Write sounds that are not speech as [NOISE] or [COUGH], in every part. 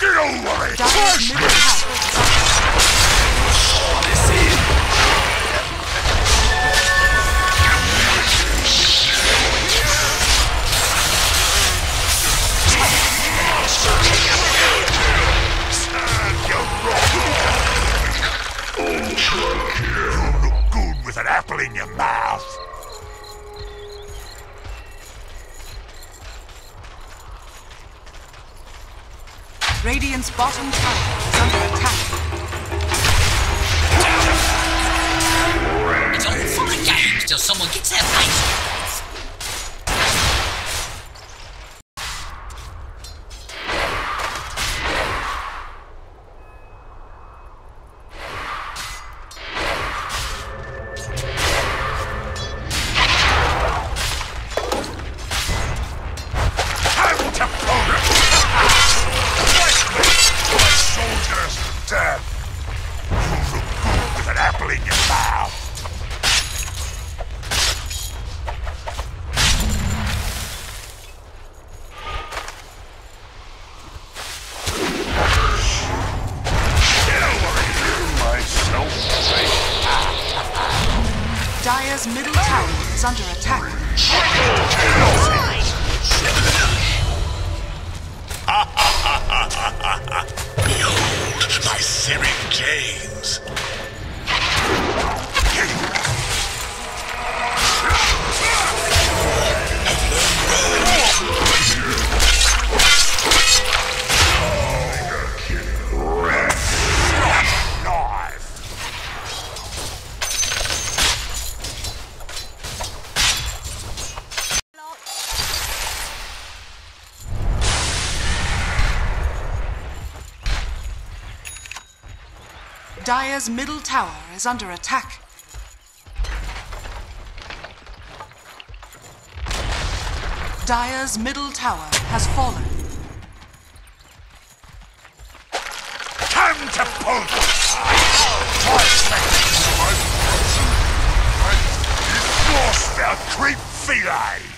Get over it! Middle tower You look good with an apple in your mouth. Radiant's bottom tower is under attack. It's all fun and games till someone gets their face. Dire's middle tower is under attack. [LAUGHS] Behold my Syrian James. Dire's middle tower is under attack. Dire's middle tower has fallen. Time to pull. Lost their creep fillet.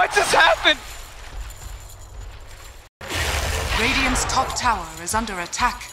What just happened? Radiant's top tower is under attack.